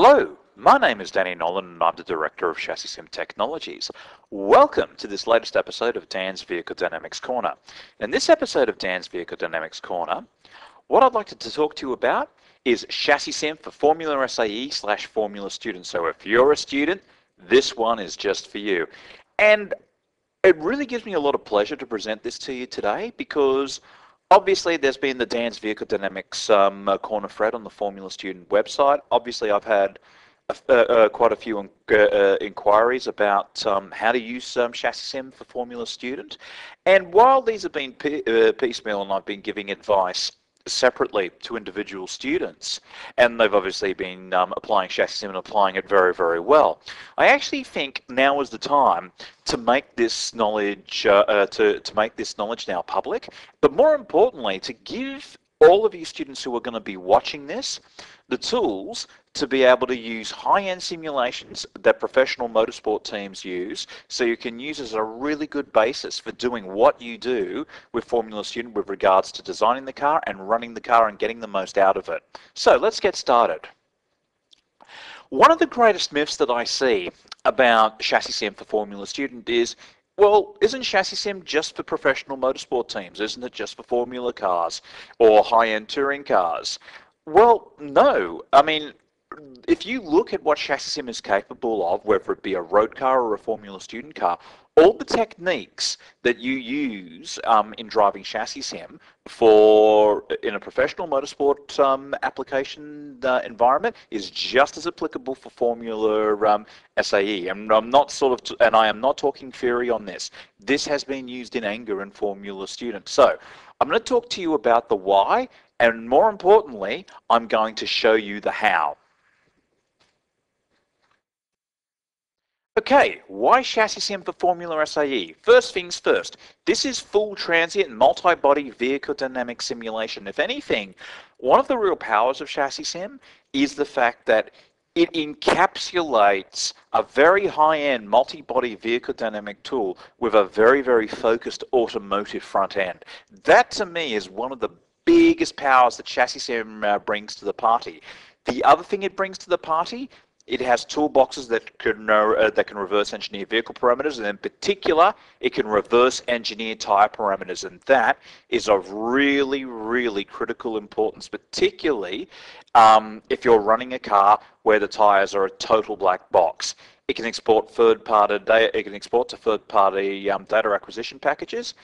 Hello, my name is Danny Nowlan and I'm the Director of Chassis Sim Technologies. Welcome to this latest episode of Dan's Vehicle Dynamics Corner. In this episode of Dan's Vehicle Dynamics Corner, what I'd like to talk to you about is Chassis Sim for Formula SAE slash Formula Student. So if you're a student, this one is just for you. And it really gives me a lot of pleasure to present this to you today because Obviously, there's been the Dan's Vehicle Dynamics um, uh, corner thread on the Formula Student website. Obviously, I've had uh, uh, quite a few uh, uh, inquiries about um, how to use um, Chassis Sim for Formula Student. And while these have been uh, piecemeal and I've been giving advice, separately to individual students. And they've obviously been um, applying Chassis and applying it very, very well. I actually think now is the time to make this knowledge, uh, uh, to, to make this knowledge now public, but more importantly, to give all of you students who are going to be watching this the tools to be able to use high-end simulations that professional motorsport teams use so you can use as a really good basis for doing what you do with Formula Student with regards to designing the car and running the car and getting the most out of it. So let's get started. One of the greatest myths that I see about Chassis Sim for Formula Student is well, isn't Chassis Sim just for professional motorsport teams? Isn't it just for Formula cars or high-end touring cars? Well, no. I mean, if you look at what chassis sim is capable of, whether it be a road car or a Formula Student car, all the techniques that you use um, in driving chassis sim for in a professional motorsport um, application uh, environment is just as applicable for Formula um, SAE. And I'm not sort of, and I am not talking theory on this. This has been used in anger in Formula Student. So I'm going to talk to you about the why and more importantly, I'm going to show you the how. Okay, why chassis sim for Formula SAE? First things first, this is full transient multi-body vehicle dynamic simulation. If anything, one of the real powers of chassis sim is the fact that it encapsulates a very high-end multi-body vehicle dynamic tool with a very, very focused automotive front end. That to me is one of the biggest powers that Chassis Sim uh, brings to the party. The other thing it brings to the party, it has toolboxes that can uh, that can reverse engineer vehicle parameters, and in particular, it can reverse engineer tire parameters, and that is of really, really critical importance, particularly um, if you're running a car where the tires are a total black box. It can export third-party data. It can export to third-party um, data acquisition packages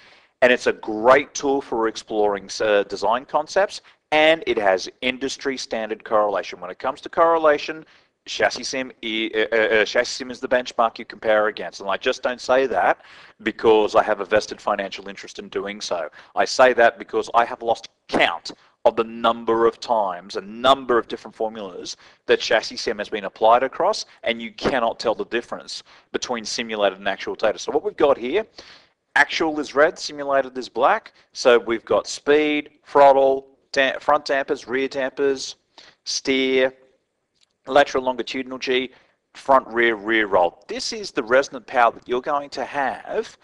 and it's a great tool for exploring uh, design concepts and it has industry standard correlation. When it comes to correlation, Chassis Sim, uh, uh, Chassis Sim is the benchmark you compare against. And I just don't say that because I have a vested financial interest in doing so. I say that because I have lost count of the number of times, a number of different formulas that Chassis Sim has been applied across, and you cannot tell the difference between simulated and actual data. So what we've got here Actual is red, simulated is black. So we've got speed, throttle, front dampers, rear dampers, steer, lateral longitudinal G, front rear rear roll. This is the resonant power that you're going to have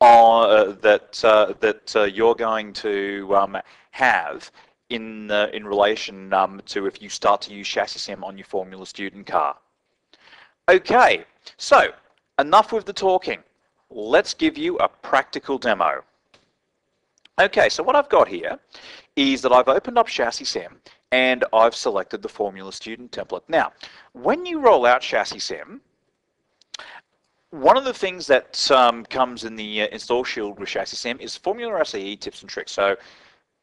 uh, that uh, that uh, you're going to um, have in uh, in relation um, to if you start to use chassis sim on your Formula Student car. Okay, so enough with the talking let's give you a practical demo. Okay, so what I've got here is that I've opened up Chassis Sim and I've selected the Formula Student template. Now, when you roll out Chassis Sim, one of the things that um, comes in the uh, install shield with Chassis Sim is Formula SAE tips and tricks. So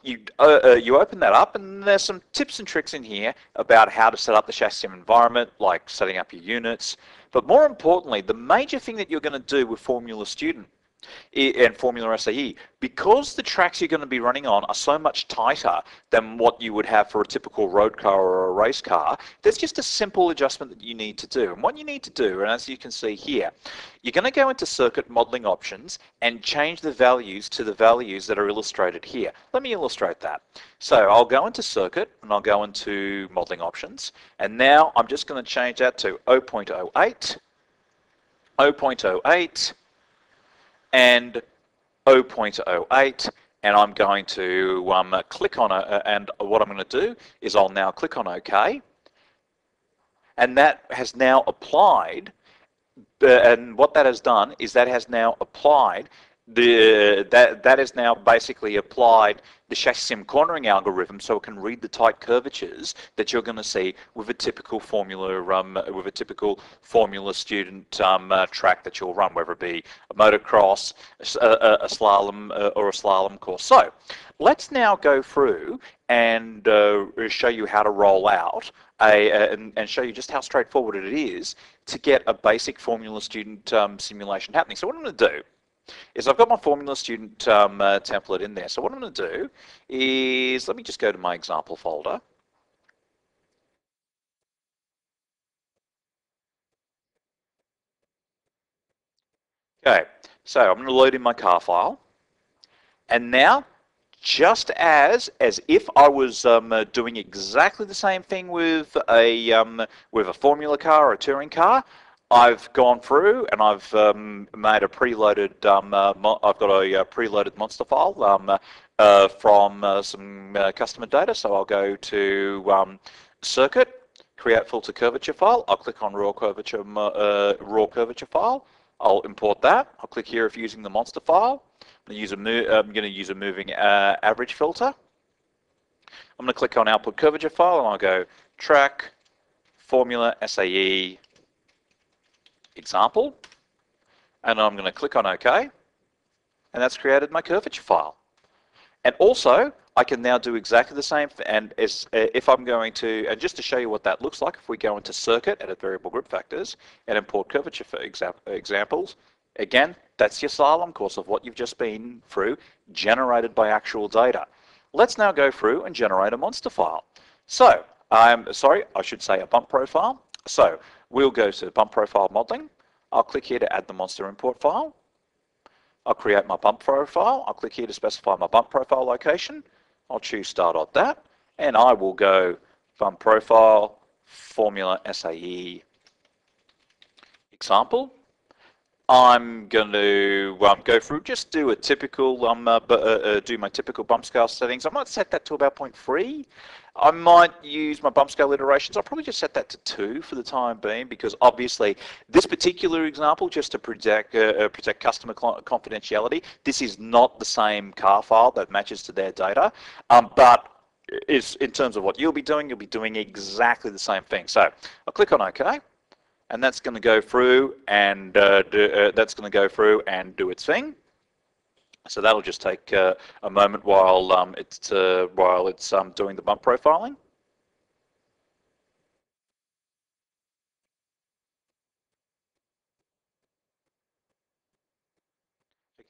you uh, uh, you open that up and there's some tips and tricks in here about how to set up the chassis sim environment, like setting up your units. But more importantly, the major thing that you're going to do with Formula Student and Formula SAE, because the tracks you're going to be running on are so much tighter than what you would have for a typical road car or a race car, there's just a simple adjustment that you need to do. And what you need to do, and as you can see here, you're going to go into circuit modeling options and change the values to the values that are illustrated here. Let me illustrate that. So I'll go into circuit and I'll go into modeling options. And now I'm just going to change that to 0.08, 0.08, and 0.08 and I'm going to um, click on it and what I'm going to do is I'll now click on OK. And that has now applied, uh, and what that has done is that has now applied the that that is now basically applied the chassis sim cornering algorithm so it can read the tight curvatures that you're going to see with a typical formula um, with a typical formula student um, uh, track that you'll run whether it be a autocross a, a, a slalom uh, or a slalom course. So let's now go through and uh, show you how to roll out a, and, and, show you just how straightforward it is to get a basic formula student um, simulation happening. So what I'm going to do is I've got my formula student um, uh, template in there. So what I'm going to do is, let me just go to my example folder. Okay, so I'm going to load in my car file. And now, just as as if I was um, uh, doing exactly the same thing with a um, with a formula car or a touring car, I've gone through and I've um, made a preloaded, um, uh, I've got a, a, uh, preloaded monster file um, uh, from uh, some uh, customer data. So I'll go to um, circuit, create filter curvature file. I'll click on raw curvature, uh, raw curvature file. I'll import that. I'll click here if using the monster file. I'm going to use a, I'm going to use a moving average filter. I'm going to click on output curvature file and I'll go track formula SAE example, and I'm going to click on OK, and that's created my curvature file. And also, I can now do exactly the same, and as, uh, if I'm going to, and just to show you what that looks like, if we go into circuit, edit variable group factors, and import curvature for exa examples, again, that's your slalom course of what you've just been through, generated by actual data. Let's now go through and generate a monster file. So, I'm sorry, I should say a bump profile. So, We'll go to bump profile modeling. I'll click here to add the monster import file. I'll create my bump profile. I'll click here to specify my bump profile location. I'll choose start.dat and I will go bump profile formula SAE example. I'm going to um, go through, just do a typical, um, uh, uh, uh, do my typical bump scale settings. I might set that to about 0.3. I might use my bump scale iterations. I'll probably just set that to two for the time being because obviously this particular example, just to protect, uh, uh protect customer confidentiality, this is not the same car file that matches to their data. Um, but is in terms of what you'll be doing, you'll be doing exactly the same thing. So I'll click on OK and that's going to go through and uh, do, uh, that's going to go through and do its thing. So that'll just take uh, a moment while um, it's uh, while it's um, doing the bump profiling.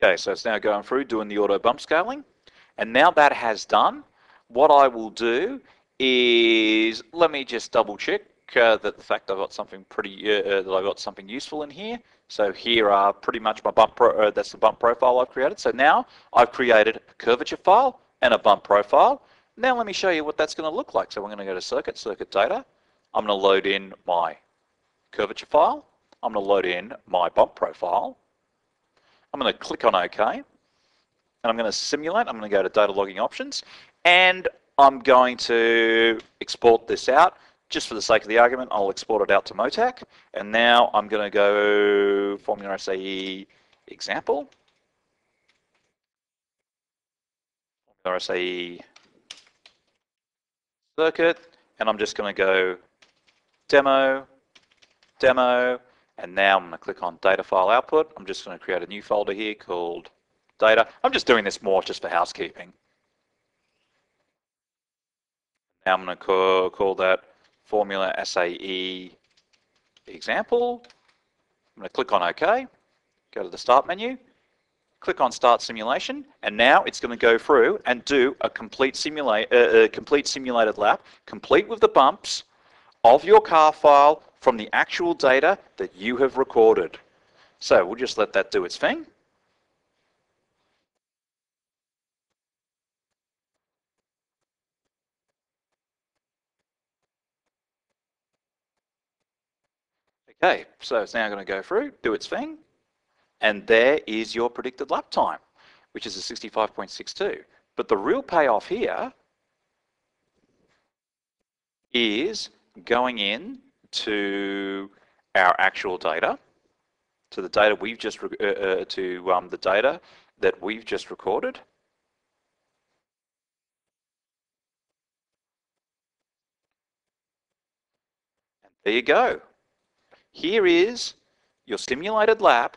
Okay, so it's now going through doing the auto bump scaling. And now that has done, what I will do is, let me just double check uh, that the fact I've got something pretty uh, uh, that I've got something useful in here. So here are pretty much my bump pro, uh, that's the bump profile I've created. So now I've created a curvature file and a bump profile. Now let me show you what that's going to look like. So I'm going to go to circuit, circuit data. I'm going to load in my curvature file. I'm going to load in my bump profile. I'm going to click on OK. And I'm going to simulate. I'm going to go to data logging options. And I'm going to export this out just for the sake of the argument, I'll export it out to MoTeC. And now I'm going to go Formula SAE example. Formula SAE circuit. And I'm just going to go demo, demo, and now I'm going to click on data file output. I'm just going to create a new folder here called data. I'm just doing this more just for housekeeping. Now I'm going to call, call that formula SAE example. I'm going to click on OK, go to the Start menu, click on Start Simulation, and now it's going to go through and do a complete, simulate, uh, a complete simulated lap, complete with the bumps of your car file from the actual data that you have recorded. So we'll just let that do its thing. Okay, so it's now going to go through, do its thing, and there is your predicted lap time, which is a 65.62. But the real payoff here is going in to our actual data, to the data we've just, uh, uh, to um, the data that we've just recorded. And there you go. Here is your simulated lap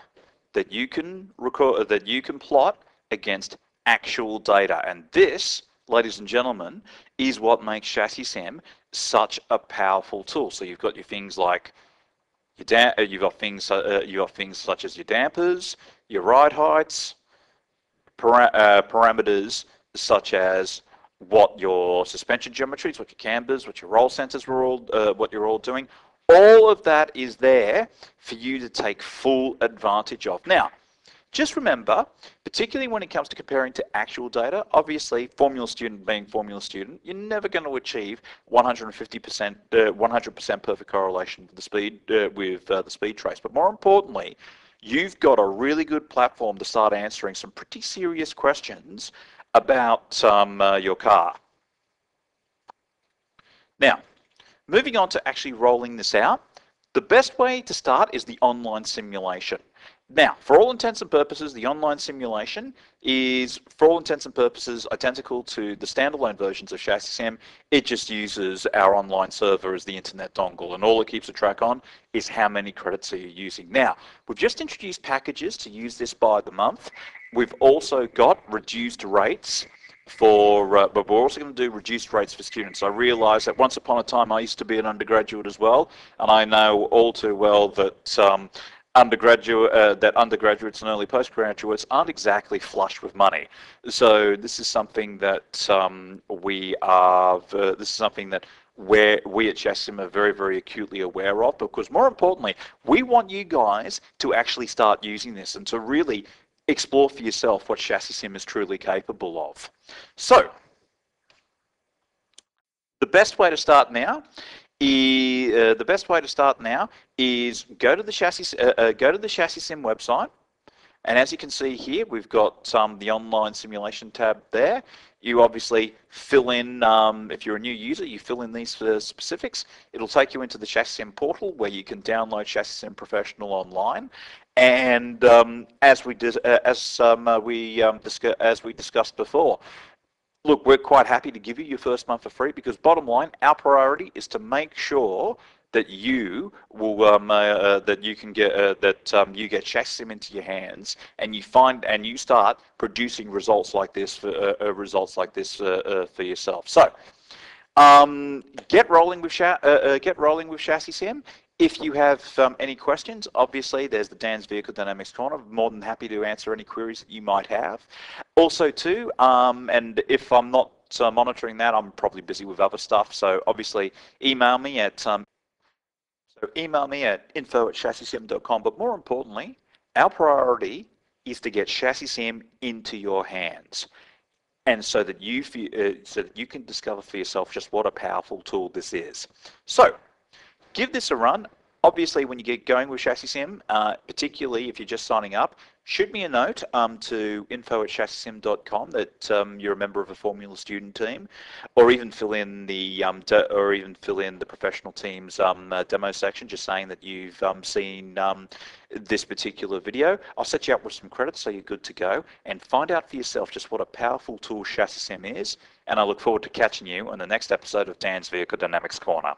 that you can record, that you can plot against actual data. And this, ladies and gentlemen, is what makes Chassis Sim such a powerful tool. So you've got your things like your uh, you've got things uh, you've got things such as your dampers, your ride heights, para uh, parameters such as what your suspension geometries, what your cambers, what your roll centres were all, uh, what you're all doing. All of that is there for you to take full advantage of. Now, just remember, particularly when it comes to comparing to actual data, obviously, formula student being formula student, you're never going to achieve 150%, 100% uh, perfect correlation with the speed uh, with uh, the speed trace. But more importantly, you've got a really good platform to start answering some pretty serious questions about um, uh, your car. Now, moving on to actually rolling this out, the best way to start is the online simulation. Now, for all intents and purposes, the online simulation is, for all intents and purposes, identical to the standalone versions of ChassisSim. It just uses our online server as the internet dongle, and all it keeps a track on is how many credits are you using. Now, we've just introduced packages to use this by the month. We've also got reduced rates for, uh, but we're also going to do reduced rates for students. I realise that once upon a time I used to be an undergraduate as well, and I know all too well that um, undergraduate uh, that undergraduates and early postgraduates aren't exactly flush with money. So this is something that um, we are. Uh, this is something that where we at Chassim are very, very acutely aware of. Because more importantly, we want you guys to actually start using this and to really explore for yourself what Chassis Sim is truly capable of. So. The best way to start now is, uh, the best way to start now is go to the chassis uh, uh, go to the chassis sim website and as you can see here we've got um, the online simulation tab there you obviously fill in um, if you're a new user you fill in these uh, specifics it'll take you into the chassis sim portal where you can download chassis sim professional online and um, as we did, uh, as um, uh, we um, as we discussed before look, we're quite happy to give you your first month for free because bottom line, our priority is to make sure that you will um, uh, uh, that you can get uh, that um, you get Chassim into your hands and you find and you start producing results like this for uh, results like this for yourself. So um, get rolling with get rolling with Chassis Sim. If you have um, any questions, obviously there's the Dan's Vehicle Dynamics Corner. More than happy to answer any queries that you might have. Also too, um, and if I'm not uh, monitoring that, I'm probably busy with other stuff. So obviously email me at um, so email me at info at chassissim.com. But more importantly, our priority is to get Chassis Sim into your hands and so that you uh, so that you can discover for yourself just what a powerful tool this is. So give this a run. Obviously, when you get going with Chassis Sim, uh, particularly if you're just signing up, shoot me a note um, to info at chassissim.com that um, you're a member of a Formula student team, or even fill in the um, or even fill in the professional team's um, uh, demo section, just saying that you've um, seen um, this particular video. I'll set you up with some credits so you're good to go, and find out for yourself just what a powerful tool Chassis Sim is. And I look forward to catching you on the next episode of Dan's Vehicle Dynamics Corner.